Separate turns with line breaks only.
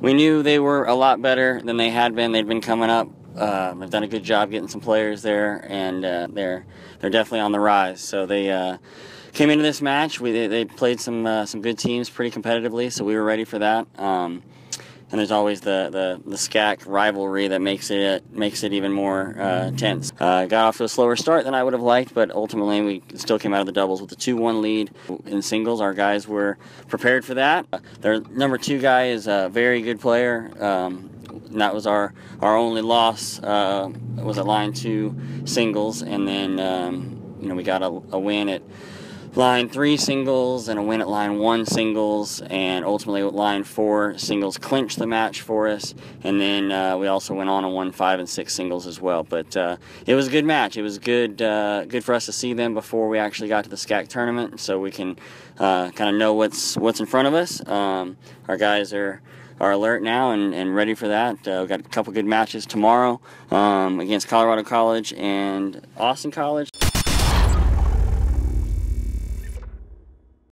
we knew they were a lot better than they had been. They'd been coming up. Uh, they've done a good job getting some players there, and uh, they're they're definitely on the rise. So they uh, came into this match. We they, they played some uh, some good teams pretty competitively, so we were ready for that. Um, and there's always the, the, the SCAC rivalry that makes it makes it even more uh, tense. Uh, got off to a slower start than I would have liked, but ultimately we still came out of the doubles with a 2-1 lead in singles. Our guys were prepared for that. Their number two guy is a very good player. Um, that was our our only loss. Uh, was at line two singles, and then um, you know we got a, a win at line three singles and a win at line one singles, and ultimately line four singles clinched the match for us. And then uh, we also went on and won five and six singles as well. But uh, it was a good match. It was good, uh, good for us to see them before we actually got to the SCAC tournament, so we can uh, kind of know what's what's in front of us. Um, our guys are are alert now and, and ready for that. Uh, we've got a couple good matches tomorrow um, against Colorado College and Austin College.